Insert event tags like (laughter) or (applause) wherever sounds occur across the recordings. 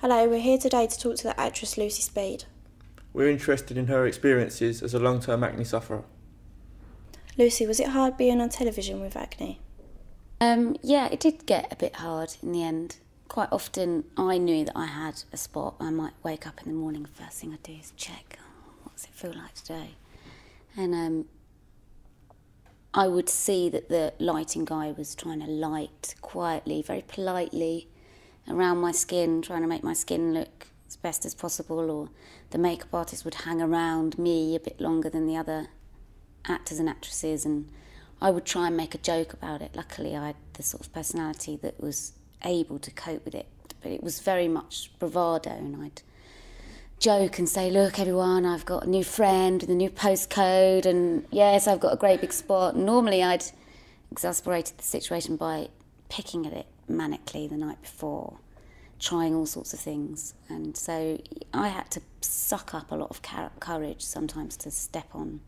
Hello, we're here today to talk to the actress Lucy Speed. We're interested in her experiences as a long term acne sufferer. Lucy, was it hard being on television with acne? Um, yeah, it did get a bit hard in the end. Quite often, I knew that I had a spot. I might wake up in the morning, first thing I do is check, oh, what does it feel like today? And um, I would see that the lighting guy was trying to light quietly, very politely around my skin, trying to make my skin look as best as possible, or the makeup artist would hang around me a bit longer than the other actors and actresses, and I would try and make a joke about it. Luckily, I had the sort of personality that was able to cope with it, but it was very much bravado, and I'd joke and say, Look, everyone, I've got a new friend with a new postcode, and yes, I've got a great big spot. Normally, I'd exasperated the situation by picking at it manically the night before, trying all sorts of things. And so I had to suck up a lot of courage sometimes to step on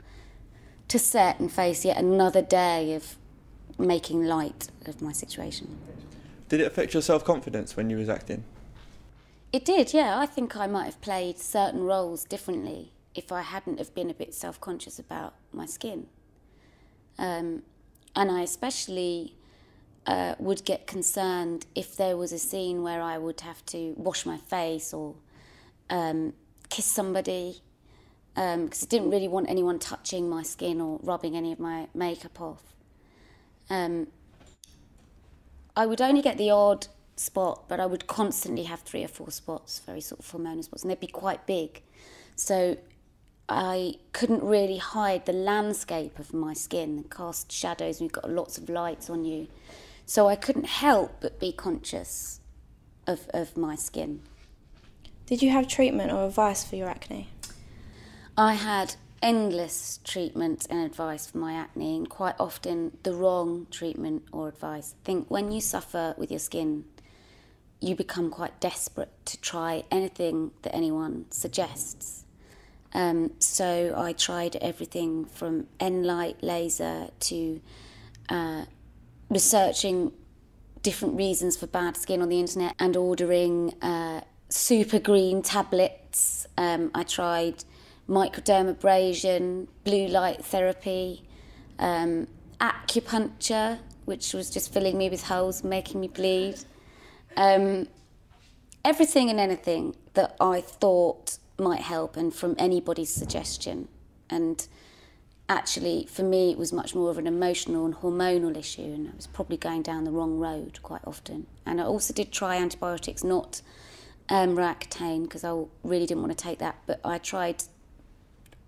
to set and face yet another day of making light of my situation. Did it affect your self confidence when you was acting? It did, yeah. I think I might have played certain roles differently if I hadn't have been a bit self conscious about my skin. Um, and I especially uh, would get concerned if there was a scene where I would have to wash my face or um, kiss somebody because um, I didn't really want anyone touching my skin or rubbing any of my makeup off. Um, I would only get the odd spot, but I would constantly have three or four spots, very sort of hormonal spots, and they'd be quite big. So I couldn't really hide the landscape of my skin cast shadows, and you've got lots of lights on you. So I couldn't help but be conscious of, of my skin. Did you have treatment or advice for your acne? I had endless treatment and advice for my acne, and quite often the wrong treatment or advice. I think when you suffer with your skin, you become quite desperate to try anything that anyone suggests. Um, so I tried everything from Enlight laser to uh, researching different reasons for bad skin on the internet and ordering uh, super green tablets. Um, I tried microdermabrasion, blue light therapy, um, acupuncture, which was just filling me with holes, making me bleed. Um, everything and anything that I thought might help, and from anybody's suggestion. And actually, for me, it was much more of an emotional and hormonal issue, and I was probably going down the wrong road quite often. And I also did try antibiotics, not um, Roaccutane, because I really didn't want to take that, but I tried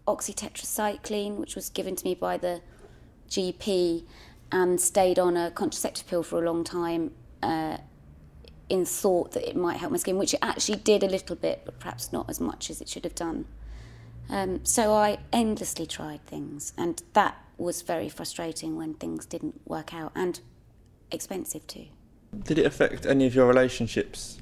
oxytetracycline, which was given to me by the GP, and stayed on a contraceptive pill for a long time uh, in thought that it might help my skin, which it actually did a little bit, but perhaps not as much as it should have done. Um, so I endlessly tried things, and that was very frustrating when things didn't work out and expensive too. Did it affect any of your relationships?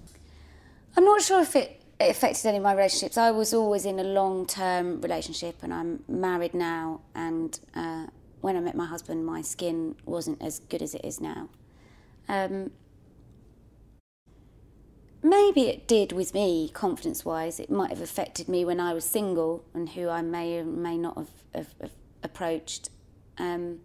I'm not sure if it it affected any of my relationships. I was always in a long term relationship, and I'm married now. And uh, when I met my husband, my skin wasn't as good as it is now. Um, maybe it did with me, confidence wise. It might have affected me when I was single and who I may or may not have, have, have approached. Um,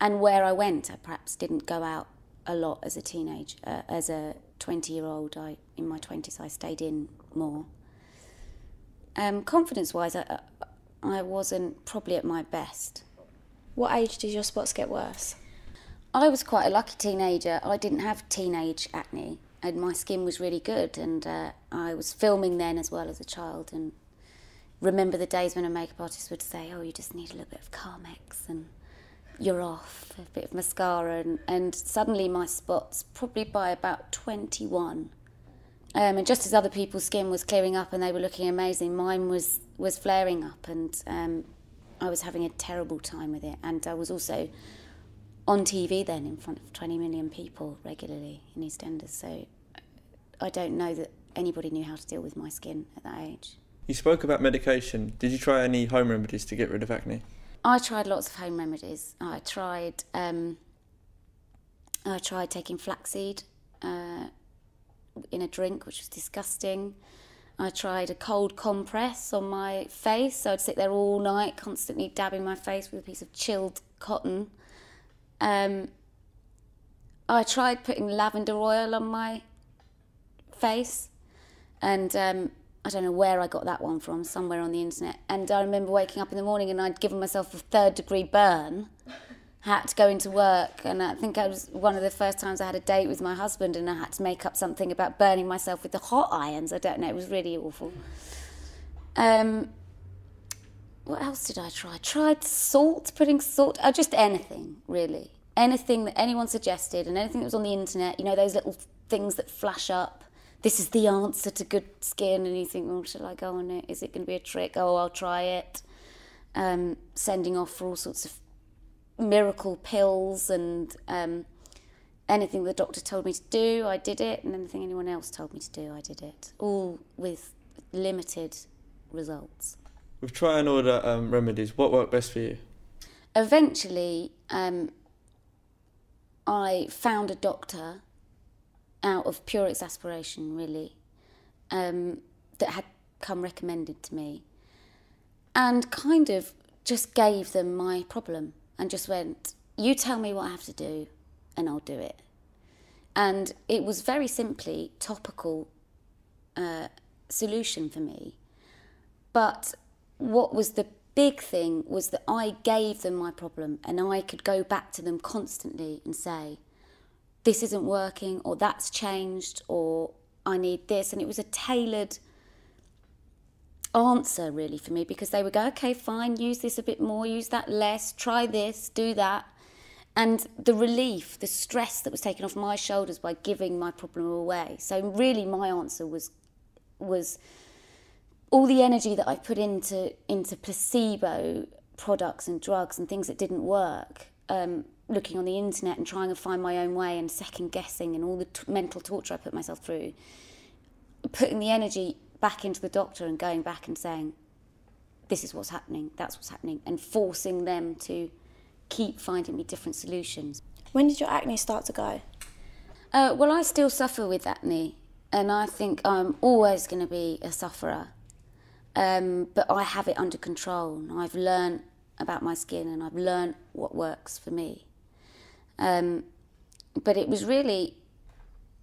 and where I went, I perhaps didn't go out a lot as a teenage, uh, as a 20 year old. I in my 20s I stayed in more. Um, confidence wise, I, I wasn't probably at my best. What age did your spots get worse? I was quite a lucky teenager. I didn't have teenage acne, and my skin was really good. And uh, I was filming then as well as a child, and remember the days when a makeup artist would say, "Oh, you just need a little bit of Carmex," and you're off, a bit of mascara, and, and suddenly my spots, probably by about 21. Um, and just as other people's skin was clearing up and they were looking amazing, mine was, was flaring up, and um, I was having a terrible time with it. And I was also on TV then in front of 20 million people regularly in EastEnders, so I don't know that anybody knew how to deal with my skin at that age. You spoke about medication. Did you try any home remedies to get rid of acne? I tried lots of home remedies. I tried um, I tried taking flaxseed, uh, in a drink, which was disgusting. I tried a cold compress on my face, so I'd sit there all night, constantly dabbing my face with a piece of chilled cotton. Um, I tried putting lavender oil on my face, and um, I don't know where I got that one from, somewhere on the internet. And I remember waking up in the morning and I'd given myself a third degree burn, had to go into work, and I think I was one of the first times I had a date with my husband, and I had to make up something about burning myself with the hot irons. I don't know, it was really awful. Um, what else did I try? I tried salt, putting salt, uh, just anything really, anything that anyone suggested, and anything that was on the internet. You know, those little things that flash up this is the answer to good skin, and you think, well, shall I go on it? Is it going to be a trick? Oh, I'll try it. Um, sending off for all sorts of miracle pills and um, anything the doctor told me to do, I did it, and anything anyone else told me to do, I did it. All with limited results. With try and order um, remedies, what worked best for you? Eventually, um, I found a doctor out of pure exasperation, really, um, that had come recommended to me, and kind of just gave them my problem and just went, You tell me what I have to do, and I'll do it. And it was very simply topical uh, solution for me. But what was the big thing was that I gave them my problem and I could go back to them constantly and say, this isn't working or that's changed or I need this. And it was a tailored answer really for me because they would go, okay, fine, use this a bit more, use that less, try this, do that. And the relief, the stress that was taken off my shoulders by giving my problem away. So really my answer was was all the energy that I put into into placebo products and drugs and things that didn't work um, looking on the internet and trying to find my own way and second guessing and all the t- mental torture I put myself through, putting the energy back into the doctor and going back and saying, this is what's happening, that's what's happening, and forcing them to keep finding me different solutions. When did your acne start to go? Uh, well, I still suffer with acne, and I think I'm always going to be a sufferer. Um, but I have it under control. I've learned about my skin and I've learned what works for me. Um, but it was really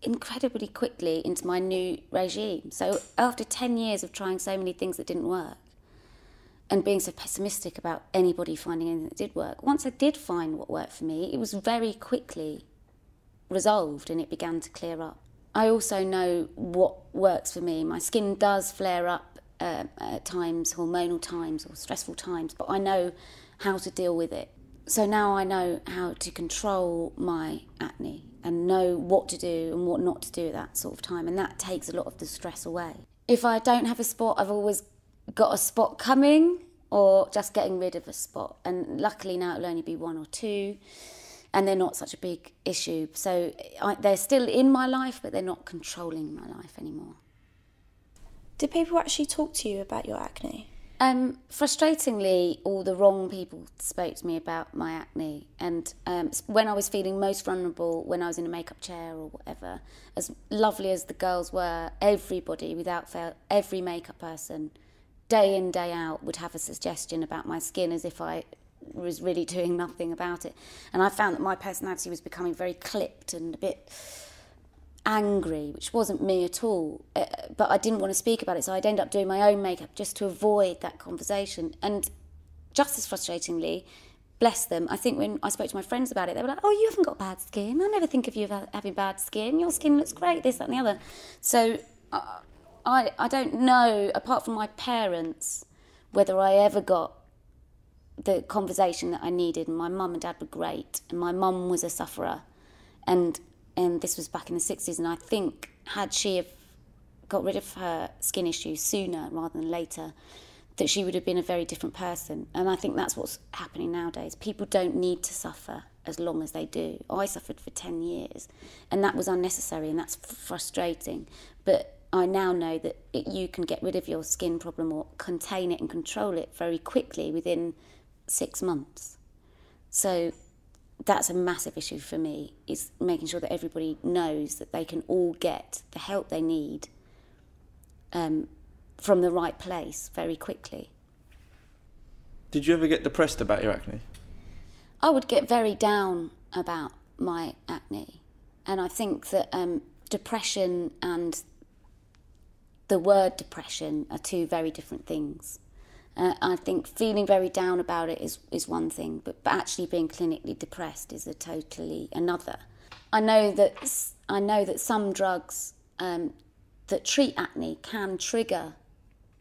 incredibly quickly into my new regime. So after 10 years of trying so many things that didn't work and being so pessimistic about anybody finding anything that did work, once I did find what worked for me, it was very quickly resolved and it began to clear up. I also know what works for me. My skin does flare up uh, at times, hormonal times or stressful times, but I know how to deal with it so now I know how to control my acne and know what to do and what not to do at that sort of time, and that takes a lot of the stress away. If I don't have a spot, I've always got a spot coming or just getting rid of a spot, and luckily now it'll only be one or two. And they're not such a big issue. So I, they're still in my life, but they're not controlling my life anymore. Did people actually talk to you about your acne? Um, frustratingly, all the wrong people spoke to me about my acne. And um, when I was feeling most vulnerable, when I was in a makeup chair or whatever, as lovely as the girls were, everybody, without fail, every makeup person, day in, day out, would have a suggestion about my skin as if I was really (laughs) doing nothing about it. And I found that my personality was becoming very clipped and a bit angry, which wasn't me at all. Uh, but I didn't want to speak about it, so I'd end up doing my own makeup just to avoid that conversation. And just as frustratingly, bless them, I think when I spoke to my friends about it, they were like, "Oh, you haven't got bad skin. I never think of you having bad skin. Your skin looks great. This, that, and the other." So uh, I I don't know, apart from my parents, whether I ever got the conversation that I needed. And my mum and dad were great, and my mum was a sufferer, and and this was back in the 60s and i think had she have got rid of her skin issues sooner rather than later that she would have been a very different person. And i think that's what's happening nowadays. People don't need to suffer as long as they do. I suffered for 10 years and that was unnecessary and that's frustrating. But i now know that it, you can get rid of your skin problem or contain it and control it very quickly within six months. So that's a massive issue for me is making sure that everybody knows that they can all get the help they need um, from the right place very quickly. Did you ever get depressed about your acne? I would get very down about my acne, and I think that um, depression and the word depression are two very different things. Uh, I think feeling very down about it is, is one thing, but, but actually being clinically depressed is a totally another. I know that I know that some drugs um, that treat acne can trigger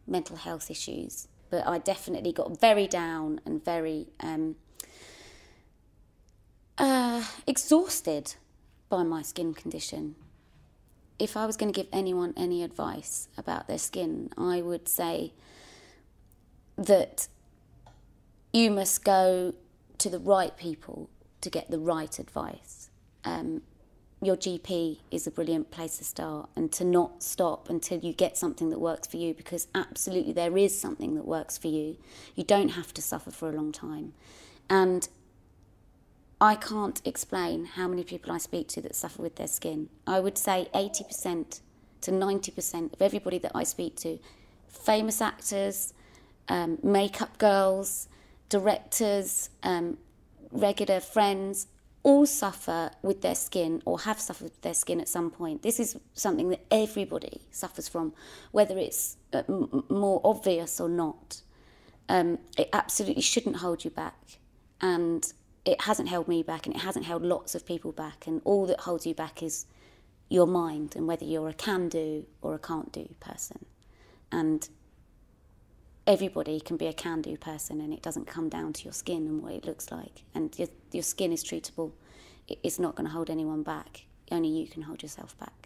mental health issues, but I definitely got very down and very um, uh, exhausted by my skin condition. If I was going to give anyone any advice about their skin, I would say that you must go to the right people to get the right advice. Um, your GP is a brilliant place to start and to not stop until you get something that works for you because absolutely there is something that works for you. You don't have to suffer for a long time. And I can't explain how many people I speak to that suffer with their skin. I would say 80% to 90% of everybody that I speak to, famous actors, um, makeup girls, directors, um, regular friends, all suffer with their skin or have suffered with their skin at some point. This is something that everybody suffers from, whether it's uh, more obvious or not. Um, it absolutely shouldn't hold you back. And it hasn't held me back and it hasn't held lots of people back. And all that holds you back is your mind and whether you're a can do or a can't do person. And everybody can be a can do person and it doesn't come down to your skin and what it looks like. And your, your skin is treatable, it's not going to hold anyone back. Only you can hold yourself back.